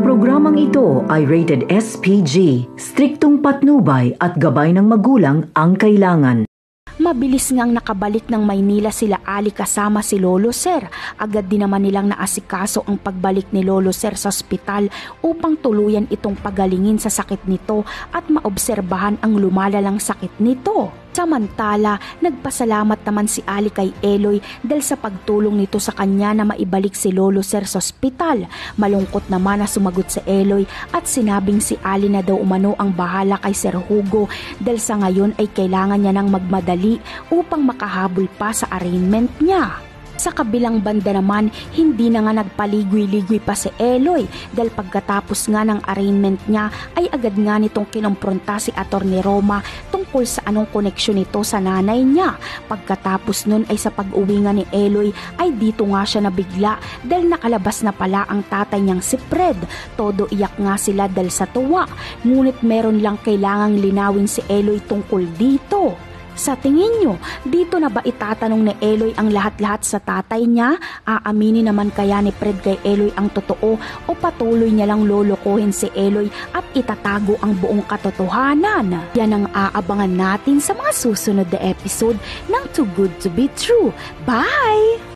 Programang ito ay rated SPG, striktong patnubay at gabay ng magulang ang kailangan. Mabilis ngang nakabalik ng Maynila sila Ali kasama si Lolo Sir. Agad din naman nilang naasikaso ang pagbalik ni Lolo Sir sa ospital upang tuluyan itong pagalingin sa sakit nito at maobserbahan ang lumalalang sakit nito. Samantala, nagpasalamat naman si Ali kay Eloy dahil sa pagtulong nito sa kanya na maibalik si Lolo Sir sa ospital. Malungkot naman na sumagot si Eloy at sinabing si Ali na daw umano ang bahala kay Sir Hugo dahil sa ngayon ay kailangan niya ng magmadali upang makahabol pa sa arraignment niya. Sa kabilang banda naman, hindi na nga nagpaligoy-ligoy pa si Eloy dahil pagkatapos nga ng arraignment niya ay agad nga nitong kinompronta si Atty. Roma tungkol sa anong koneksyon nito sa nanay niya. Pagkatapos nun ay sa pag-uwi nga ni Eloy ay dito nga siya nabigla dahil nakalabas na pala ang tatay niyang si Fred. Todo iyak nga sila dahil sa tuwa. Ngunit meron lang kailangang linawin si Eloy tungkol dito. Sa tingin nyo, dito na ba itatanong ni Eloy ang lahat-lahat sa tatay niya? Aaminin naman kaya ni Fred kay Eloy ang totoo o patuloy niya lang lolokohin si Eloy at itatago ang buong katotohanan? Yan ang aabangan natin sa mga susunod na episode ng Too Good To Be True. Bye!